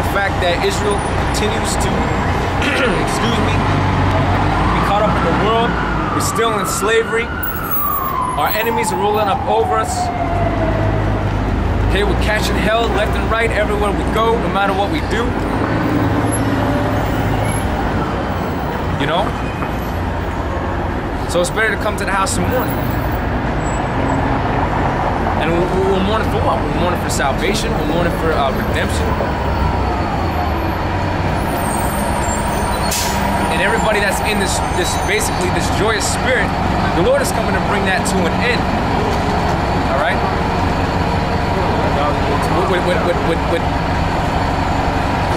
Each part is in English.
the fact that Israel continues to, excuse me, be caught up in the world. We're still in slavery. Our enemies are rolling up over us. Okay, we're catching hell left and right everywhere we go, no matter what we do. You know? So it's better to come to the house in mourning. And we're, we're mourning for what? We're mourning for salvation. We're mourning for uh, redemption. And everybody that's in this, this basically this joyous spirit, the Lord is coming to bring that to an end. All right. With, with, with, with, with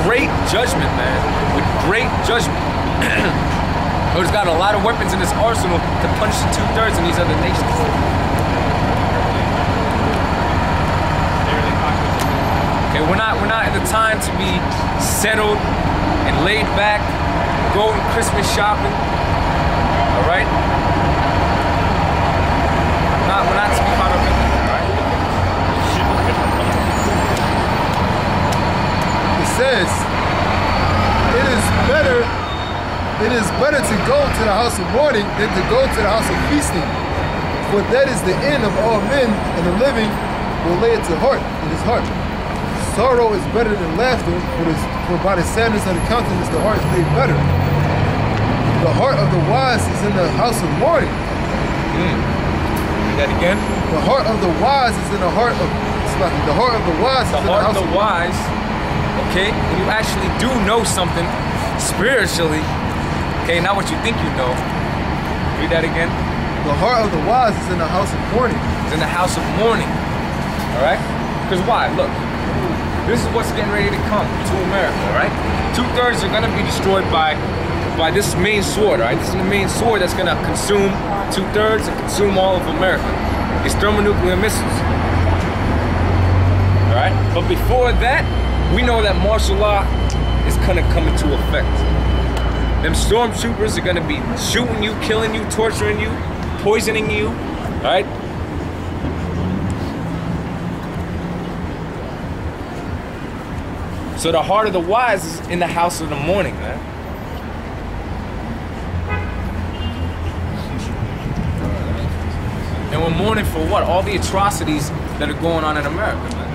great judgment, man. With great judgment. Lord's got a lot of weapons in his arsenal to punish the two thirds in these other nations. Okay, we're not we're not at the time to be settled and laid back, going Christmas shopping. All right. Not not to be. It says, it is better, it is better to go to the house of mourning than to go to the house of feasting. For that is the end of all men, and the living will lay it to heart in his heart. Sorrow is better than laughter, for, this, for by the sadness of the countenance the heart is made better. The heart of the wise is in the house of mourning. Mm. Do that again. The heart of the wise is in the heart of the heart of the wise The is in the heart house of the wise. Okay, when you actually do know something spiritually. Okay, not what you think you know. Read that again. The heart of the wise is in the house of mourning. It's in the house of mourning. All right? Because why? Look, this is what's getting ready to come to America. All right? Two thirds are going to be destroyed by by this main sword. Right? This is the main sword that's to consume two thirds and consume all of America. It's thermonuclear missiles. All right? But before that, we know that martial law is to come into effect. Them stormtroopers are to be shooting you, killing you, torturing you, poisoning you. All right? So the heart of the wise is in the house of the morning, man. And we're mourning for what? All the atrocities that are going on in America, man.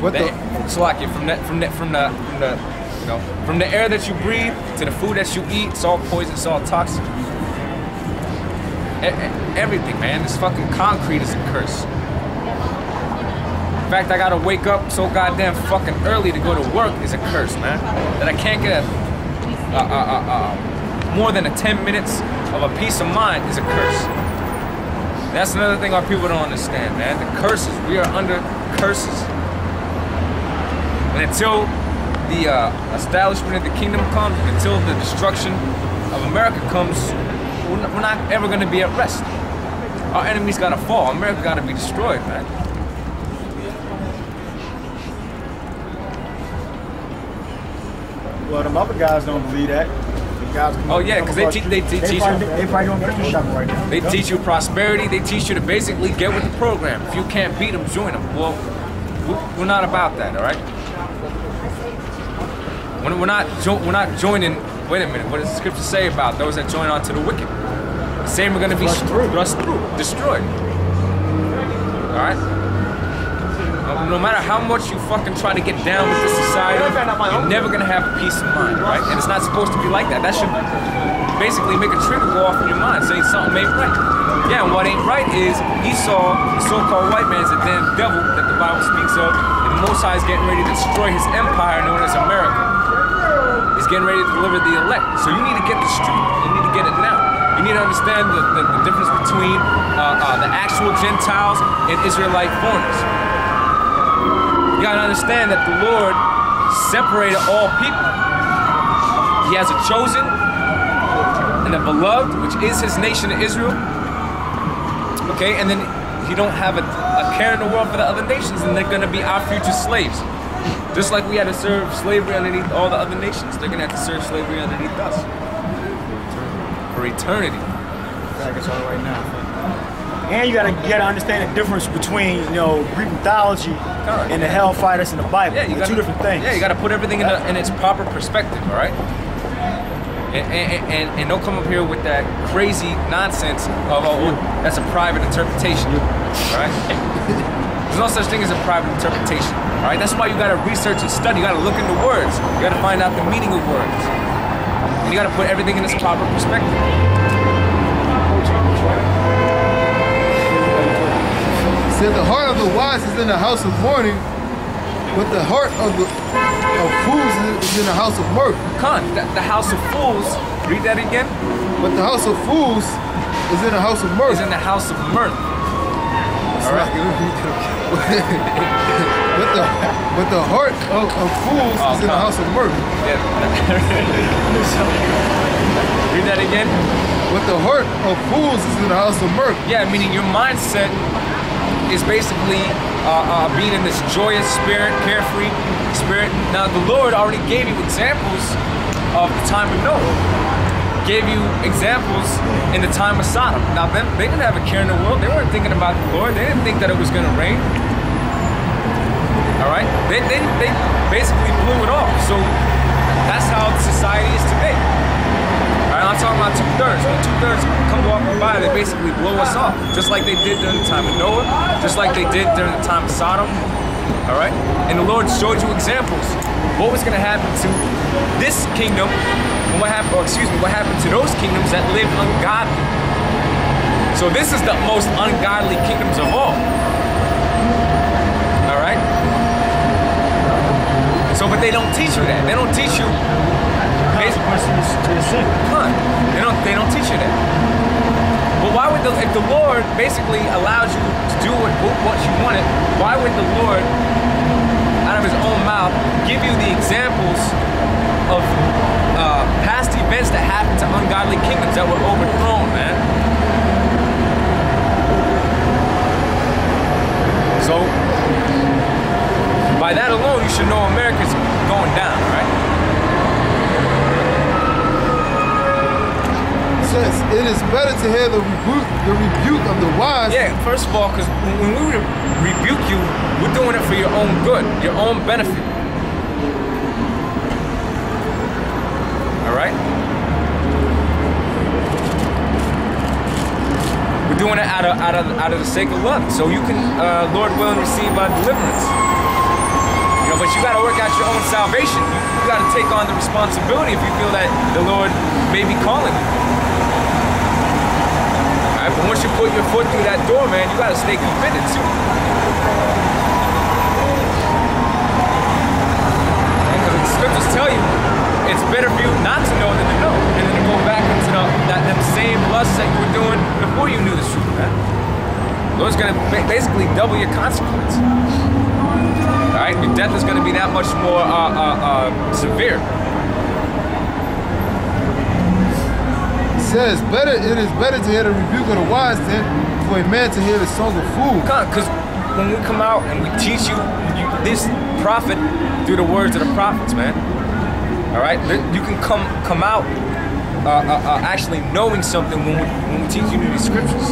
What the It's like it from that from that from the from the you know from the air that you breathe to the food that you eat, it's all poison, it's all toxic. E- everything, man. This fucking concrete is a curse. In fact, I gotta wake up so goddamn fucking early to go to work is a curse, man. That I can't get a, uh, uh, uh, more than a 10 minutes of a peace of mind is a curse. That's another thing our people don't understand, man. The curses. We are under curses. And until the uh, establishment of the kingdom comes, until the destruction of America comes, we're not, ever to be at rest. Our enemies got to fall. America got to be destroyed, man. Well, them other guys don't believe that. Guys Oh, yeah, come 'cause they teach- they teach They you- probably, they probably shopping right now. They teach you prosperity. They teach you to basically get with the program. If you can't beat them, join them. Well, we- we're not about that, all right? We're we're not jo- we're not joining. Wait a minute. What does the scripture say about those that join onto the wicked? The same are going to be Thrust through. thrust through, destroyed. All right. No- No matter how much you fucking try to get down with this society, you're never gonna have peace of mind, right? And it's not supposed to be like that. That should basically make a trigger go off in your mind, saying something ain't right. Yeah, and what ain't right is Esau, the so-called white man, is a damn devil that the Bible speaks of, and the Most High is getting ready to destroy his empire known as America. He's getting ready to deliver the elect. So you need to get the street. You need to get it now. You need to understand the, the, the difference between uh, uh, the actual Gentiles and Israelite foreigners. You gotta understand that the Lord separated all people. He has a chosen and a beloved, which is his nation of Israel. Okay, and then he don't have a, a care in the world for the other nations, and they're gonna be our future slaves. Just like we had to serve slavery underneath all the other nations, they're gonna have to serve slavery underneath us for eternity. Faggots all right now. And you gotta you gotta understand the difference between you know Greek mythology Correct. and the hell fighters in the Bible. Yeah, you got two different things. Yeah, you got to put everything in, the, in its proper perspective. All right. And, and, and, and don't come up here with that crazy nonsense of oh well, that's a private interpretation. All right. There's no such thing as a private interpretation. All right. That's why you got to research and study. You got to look into words. You got to find out the meaning of words. And you got to put everything in its proper perspective. Said the heart of the wise is in the house of mourning, but the heart of the of fools is in the house of mirth. Khan, the, the house of fools. Read that again. But the house of fools is in the house of mirth. Is in the house of mirth. All right. but the but the heart of, of fools Oh, is in the oh, house of mirth. Yeah. Read that again. But the heart of fools is in the house of mirth. Yeah, meaning your mindset is basically uh, uh, being in this joyous spirit, carefree spirit. Now, the Lord already gave you examples of the time of Noah. Gave you examples in the time of Sodom. Now, them they didn't have a care in the world. They weren't thinking about the Lord. They didn't think that it was going to rain. All right, they, they, they basically blew it off. So that's how society is today. Right, I'm talking about two thirds. When two thirds come walking by, they basically blow us off, just like they did during the time of Noah, just like they did during the time of Sodom. All right, and the Lord showed you examples. What was going to happen to this kingdom, and what happened? Excuse me, what happened to those kingdoms that lived ungodly? So this is the most ungodly kingdoms of. All right. So, but they don't teach you that. They don't teach you. Consequences to the sin. Huh. They don't. They don't teach you that. But why would the if the Lord basically allows you to do what what you wanted? Why would the Lord, out of His own mouth, give you the examples of uh, past events that happened to ungodly kingdoms that were overthrown, man? So, by that alone, you should know America's going down, right? Since it is better to hear the rebuke the rebuke of the wise Yeah, first of all, because when we re- rebuke you, we're doing it for your own good, your own benefit. All right? We're doing it out of out of out of the sake of love, so you can, uh, Lord willing, receive our deliverance. But you got to work out your own salvation. You, got to take on the responsibility if you feel that the Lord may be calling you. But once you put your foot through that door, man, you gotta stay committed too. Because the scriptures tell you it's better for you not to know than to know, and then to go back into the, that them same lusts that you were doing before you knew the truth, man. Lord's gonna basically double your consequence. All right, your death is gonna be that much more uh, uh, uh, severe. says better it is better to hear the rebuke of the wise than for a man to hear the song of fools. Because when we come out and we teach you, you this prophet through the words of the prophets, man. All right, you can come come out uh, uh, uh, actually knowing something when we when we teach you these scriptures.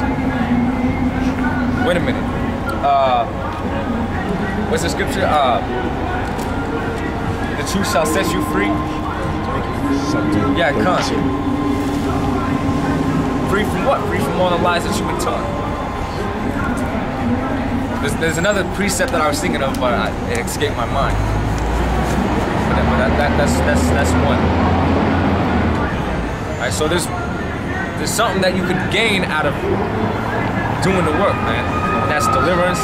Wait a minute. What's the scripture? Uh, the truth shall set you free. Yeah, come. Free from what? Free from all the lies that you've been taught. There's, there's another precept that I was thinking of, but it escaped my mind. But, that, but that, that, that's that's that's one. All right, so there's there's something that you could gain out of doing the work, man. That's deliverance.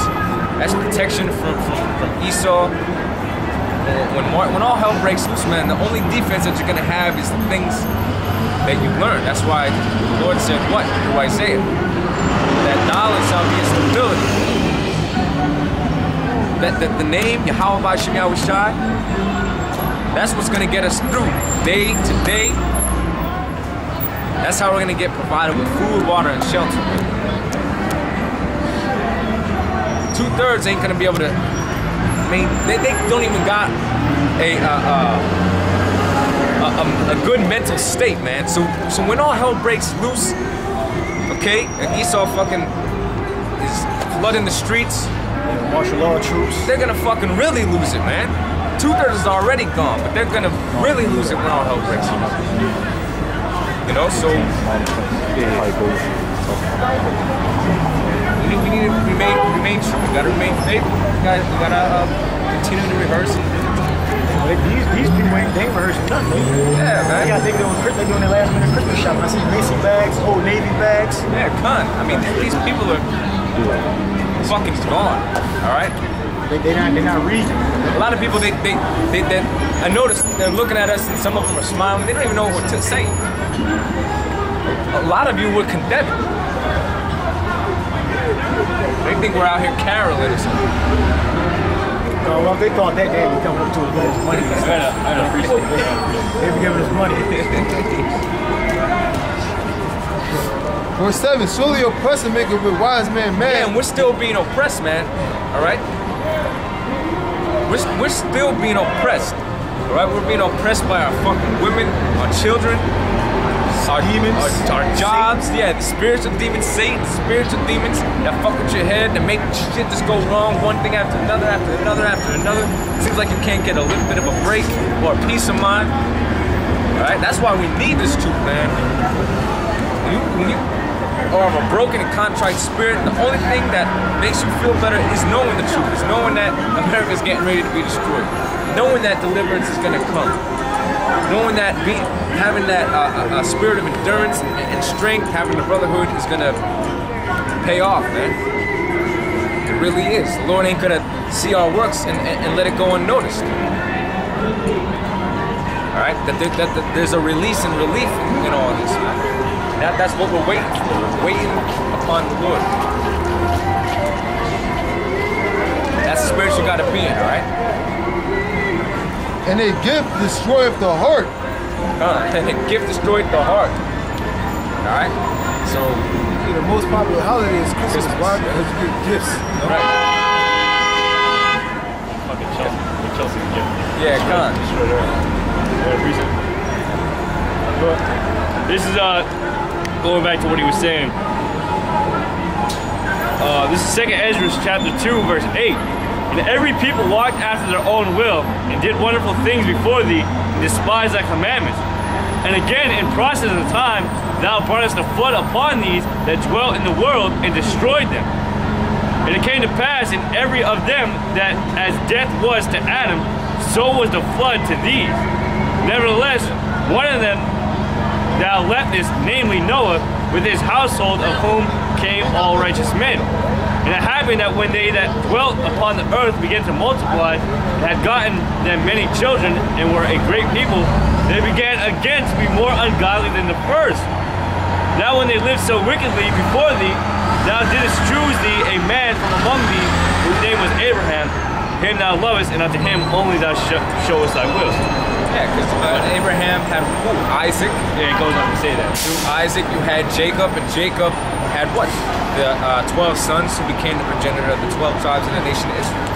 That's protection from from, from Esau. Uh, when, when, when all hell breaks loose, man, the only defense that you're gonna have is the things that you learn. That's why the Lord said, "What through Isaiah? That knowledge shall be a stability." that, that the name Yahweh Yahweh Shai, that's what's gonna get us through day to day. That's how we're gonna get provided with food, water, and shelter. Two thirds ain't gonna be able to. I mean, they, they don't even got a, uh, uh, a, a a good mental state, man. So so when all hell breaks loose, okay, and Esau fucking is flooding the streets, Martial law troops. they're gonna fucking really lose it, man. Two thirds is already gone, but they're gonna really lose it when all hell breaks loose. You know, so we need, we need to remain, remain true. We gotta remain faithful. We gotta, we gotta uh, continue to rehearse. Like, these, these people ain't, they rehearsing nothing. They, Yeah, man. they doing they doing their last minute Christmas shopping. I see Macy bags, old Navy bags. Yeah, con. I mean, these people are fucking gone. All right. They they not they not reading. A lot of people, they, they, they, they, I noticed they're looking at us and some of them are smiling. They don't even know what to say. A lot of you would condemn it. They think we're out here caroling or something. Uh, well, they thought that, they'd be coming up to us with money. I don't appreciate it. They'd be giving us money. Verse 7 Surely oppressor make a wise man Yeah, mad. and we're still being oppressed, man. All right? We're, we're still being oppressed. All right? We're being oppressed by our fucking women, our children, our Demons. our, our jobs. Yeah, the spiritual demons, Satan, spiritual demons that fuck with your head, that make shit just go wrong, one thing after another, after another, after another. Seems like you can't get a little bit of a break or a peace of mind. All right? That's why we need this truth, man. When you, when you are of a broken and contrite spirit, the only thing that makes you feel better is knowing the truth, is knowing that America's getting ready to be destroyed, knowing that deliverance is going to come, knowing that be, having that uh, uh, uh, spirit of endurance and, and strength, having the brotherhood is going to pay off, man. It really is. The Lord ain't going to see our works and, and, and let it go unnoticed. All right, that, there, that, that there's a release and relief in, all this. That, that's what we're waiting for. We're waiting upon the Lord. That's the spirit you gotta be in, all right? And a gift destroyeth the heart. Uh, and the gift destroyeth the heart. All right. So, See, the most popular holiday is Christmas. Christmas, Why? yeah. Because you get gifts. right. Fucking Chelsea. The Chelsea gym. Yeah, con. Straight up. Yeah, appreciate it. But this is uh going back to what he was saying. Uh, this is Second Ezra chapter two, verse eight. And every people walked after their own will and did wonderful things before thee, and despised thy commandments. And again, in process of time, thou broughtest a flood upon these that dwelt in the world and destroyed them. And it came to pass in every of them that as death was to Adam, so was the flood to these. Nevertheless, one of them thou leftest, namely Noah, with his household, of whom came all righteous men. And it happened that when they that dwelt upon the earth began to multiply, and had gotten them many children, and were a great people, they began again to be more ungodly than the first. Now when they lived so wickedly before thee, thou didst choose thee a man from among thee, whose name was Abraham. Him thou lovest, and unto him only thou sh- showest thy will. Yeah, because uh, Abraham had who? Isaac. Yeah, it goes on to say that. Through Isaac, you had Jacob, and Jacob had what? The uh, 12 sons who became the progenitor of the 12 tribes in the nation of Israel.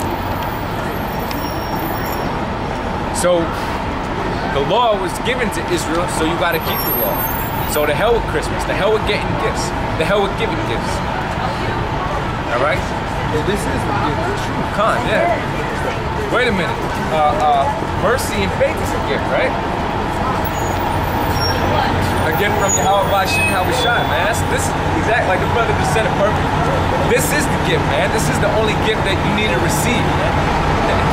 So, the law was given to Israel, so you gotta keep the law. So, the hell with Christmas, the hell with getting gifts, the hell with giving gifts. Alright? Yeah, this is the gift. True. Con, yeah. Wait a minute. Uh, uh, mercy and faith is a gift, right? A gift from Yahweh how we shine, man. That's, this is exact, like the brother just said it perfect. This is the gift, man. This is the only gift that you need to receive, man.